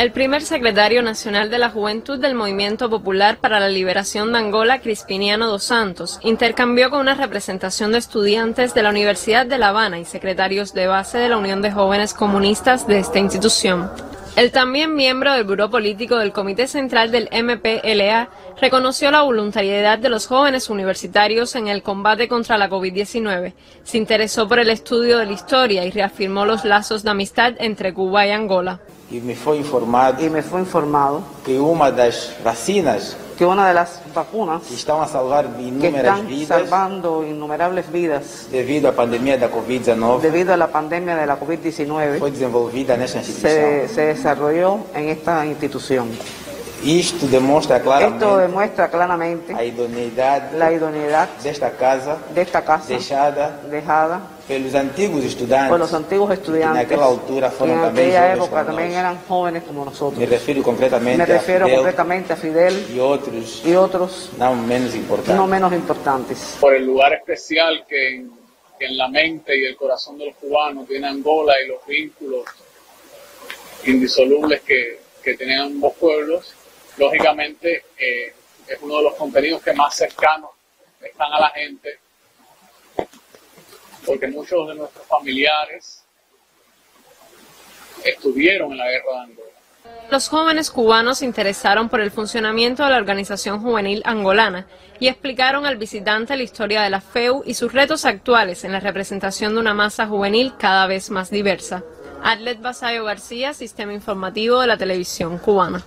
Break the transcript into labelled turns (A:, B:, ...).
A: El primer secretario nacional de la Juventud del Movimiento Popular para la Liberación de Angola, Crispiniano dos Santos, intercambió con una representación de estudiantes de la Universidad de La Habana y secretarios de base de la Unión de Jóvenes Comunistas de esta institución. El también miembro del Buró Político del Comité Central del MPLA reconoció la voluntariedad de los jóvenes universitarios en el combate contra la COVID-19, se interesó por el estudio de la historia y reafirmó los lazos de amistad entre Cuba y Angola.
B: Y me fue informado,
C: y me fue informado
B: que una de las vacinas
C: que una de las vacunas
B: que están a salvar
C: que
B: inúmeras
C: están
B: vidas
C: salvando innumerables vidas
B: debido à pandemia da Covid-19
C: debido a la pandemia de la COVID-19
B: foi desenvolvida nesta instituição.
C: se, se desarrolló en esta institución.
B: Isto demonstra claramente
C: Esto demuestra claramente
B: a idoneidade
C: la idoneidad
B: desta casa
C: de esta casa
B: deixada
C: dejada
B: pelos antigos estudantes
C: por los antiguos
B: que
C: estudiantes
B: naquela altura
C: que
B: foram
C: en
B: também
C: aquella época también eran jóvenes como nosotros.
B: Me refiro concretamente
C: Me
B: a
C: refiero
B: Fidel
C: concretamente a Fidel
B: e outros
C: y otros
B: não menos importantes.
C: no menos importantes.
D: por el lugar especial que en, que en la mente y el corazón de los cubanos tiene Angola y los vínculos indisolubles que, que tienen ambos pueblos, lógicamente eh, es uno de los contenidos que más cercanos están a la gente, porque muchos de nuestros familiares estuvieron en la guerra de Angola.
A: Los jóvenes cubanos se interesaron por el funcionamiento de la organización juvenil angolana y explicaron al visitante la historia de la FEU y sus retos actuales en la representación de una masa juvenil cada vez más diversa. Arlet Basayo García, Sistema Informativo de la Televisión Cubana.